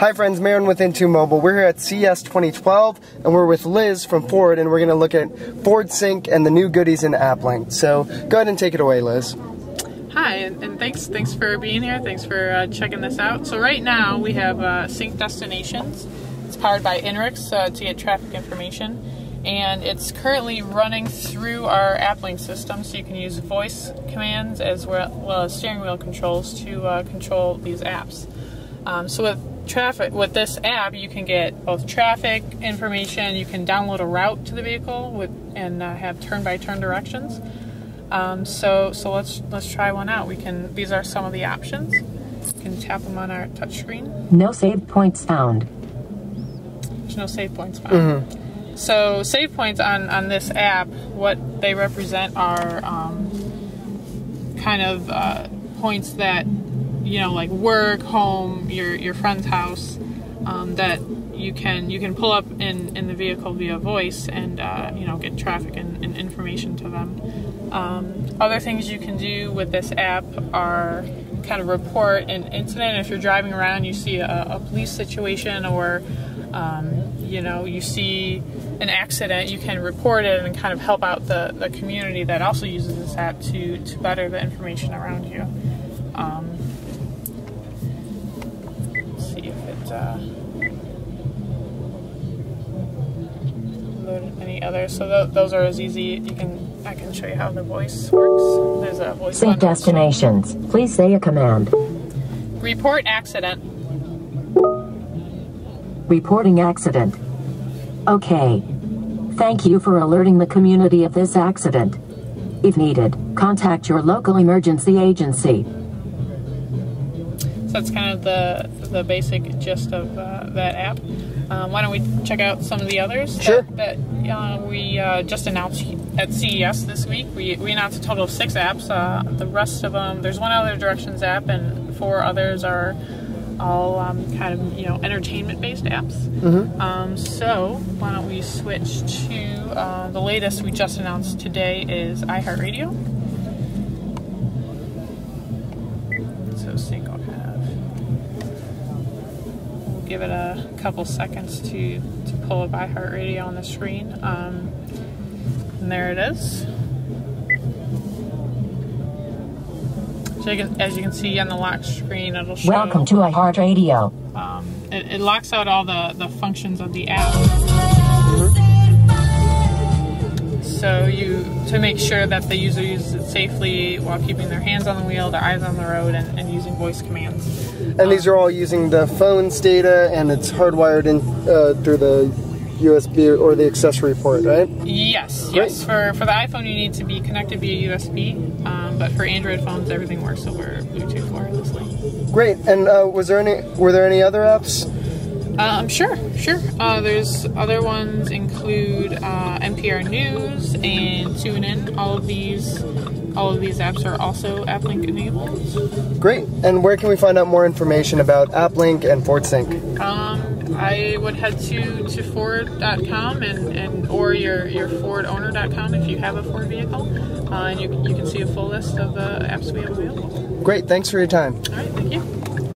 Hi friends, Marin with Into Mobile. We're here at CES 2012 and we're with Liz from Ford and we're going to look at Ford Sync and the new goodies in AppLink. So go ahead and take it away, Liz. Hi, and, thanks thanks for being here. Thanks for uh, checking this out. So right now we have uh, Sync Destinations. It's powered by INRIX uh, to get traffic information, and it's currently running through our AppLink system. So you can use voice commands as well, well as steering wheel controls to uh, control these apps. Um, so with traffic with this app you can get both traffic information you can download a route to the vehicle with and uh, have turn by turn directions. Um, so so let's let's try one out. We can these are some of the options. You can tap them on our touch screen no save points found. There's no save points found. Mm-hmm. so save points on on this app what they represent are um, kind of uh, points that you know, like work, home, your your friend's house, um, that you can you can pull up in, in the vehicle via voice and uh, you know get traffic and, and information to them. Um, other things you can do with this app are kind of report an incident. If you're driving around, you see a, a police situation or um, you know you see an accident, you can report it and kind of help out the, the community that also uses this app to, to better the information around you. Uh, load any other. So th those are as easy. You can I can show you how the voice works. There's a voice. Say destinations. Please say a command. Report accident. Reporting accident. Okay. Thank you for alerting the community of this accident. If needed, contact your local emergency agency. So that's kind of the the basic gist of uh, that app. Um, why don't we check out some of the others sure. that, that uh, we uh, just announced at CES this week? We, we announced a total of six apps. Uh, the rest of them, there's one other directions app, and four others are all um, kind of you know entertainment based apps. Mm-hmm. Um, so why don't we switch to uh, the latest we just announced today is iHeartRadio. So sync give it a couple seconds to, to pull up iHeartRadio on the screen. Um, and there it is. So you can, as you can see on the lock screen, it'll show. Welcome to iHeartRadio. Um, it, it locks out all the, the functions of the app. So you to make sure that the user uses it safely while keeping their hands on the wheel, their eyes on the road, and, and using voice commands. And um, these are all using the phone's data, and it's hardwired in uh, through the USB or the accessory port, right? Yes, Great. yes. For for the iPhone, you need to be connected via USB, um, but for Android phones, everything works over Bluetooth wirelessly. Great. And uh, was there any? Were there any other apps? Um, sure, sure. Uh, there's other ones include uh, NPR News and TuneIn. All of these, all of these apps are also AppLink enabled. Great. And where can we find out more information about AppLink and Ford Sync? Um, I would head to, to Ford.com and, and or your, your FordOwner.com if you have a Ford vehicle, uh, and you, you can see a full list of the apps we have available. Great. Thanks for your time. All right. Thank you.